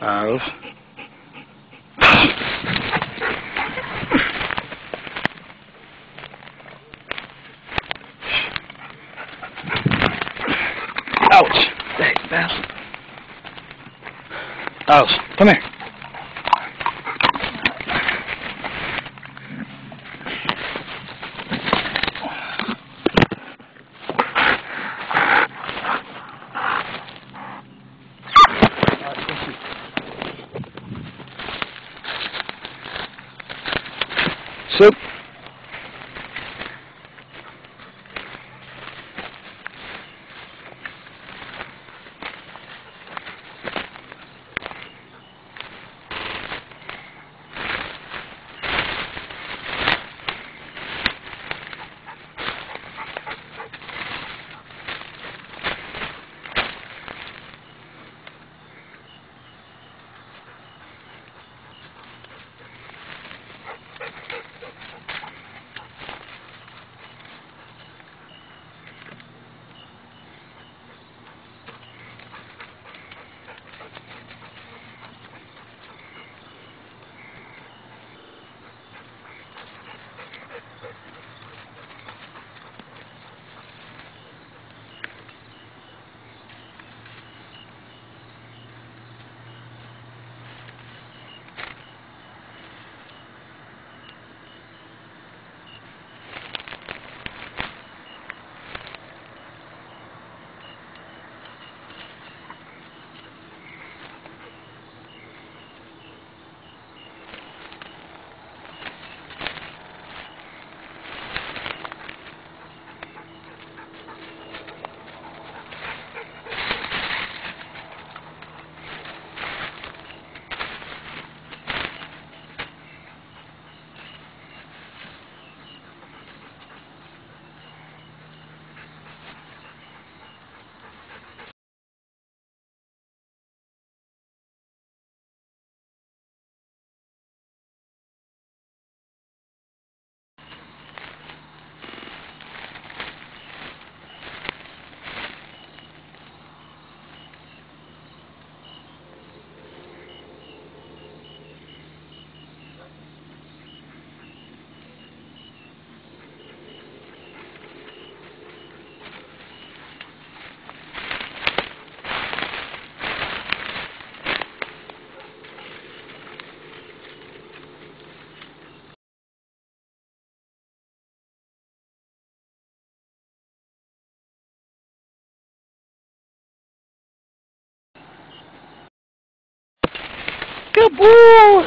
of Ouch! Thanks, bastard. Ouch. Come here. Soup. Acabou!